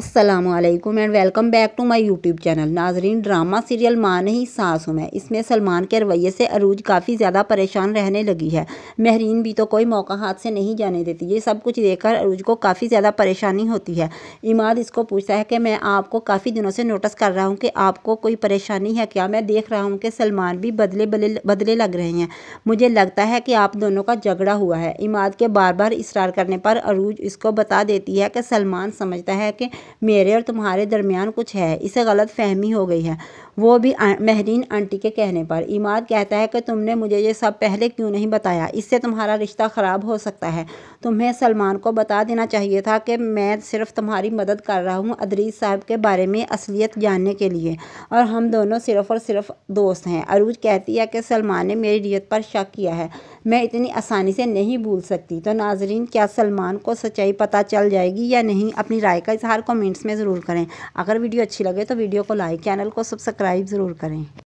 असलकुम and welcome back to my YouTube channel नाजरीन drama serial माँ नहीं सास हूँ मैं इसमें सलमान के रवैये से अरूज काफ़ी ज़्यादा परेशान रहने लगी है। महरीन भी तो कोई मौका हाथ से नहीं जाने देती। ये सब कुछ देखकर अरूज को काफ़ी ज़्यादा परेशानी होती है। इमाद इसको पूछता है कि मैं आपको काफ़ी दिनों से नोटिस कर रहा हूँ कि आपको कोई परेशानी है क्या? मैं देख रहा हूँ कि सलमान भी बदले बदले बदले लग रहे हैं। मुझे लगता है कि आप दोनों का झगड़ा हुआ है। इमाद के बार बार इसरार करने पर अरूज इसको बता देती है कि सलमान समझता है कि मेरे और तुम्हारे दरमियान कुछ है। इसे गलत फहमी हो गई है। वो भी महरीन आंटी के कहने पर। इमाद कहता है कि तुमने मुझे ये सब पहले क्यों नहीं बताया? इससे तुम्हारा रिश्ता ख़राब हो सकता है। तुम्हें सलमान को बता देना चाहिए था कि मैं सिर्फ़ तुम्हारी मदद कर रहा हूँ अदरीज साहब के बारे में असलियत जानने के लिए। और हम दोनों सिर्फ़ और सिर्फ़ दोस्त हैं। अरूज कहती है कि सलमान ने मेरी नीयत पर शक किया है। मैं इतनी आसानी से नहीं भूल सकती। तो नाजरीन, क्या सलमान को सच्चाई पता चल जाएगी या नहीं? अपनी राय का इजहार कमेंट्स में ज़रूर करें। अगर वीडियो अच्छी लगे तो वीडियो को लाइक, चैनल को सब्सक्राइब ज़रूर करें।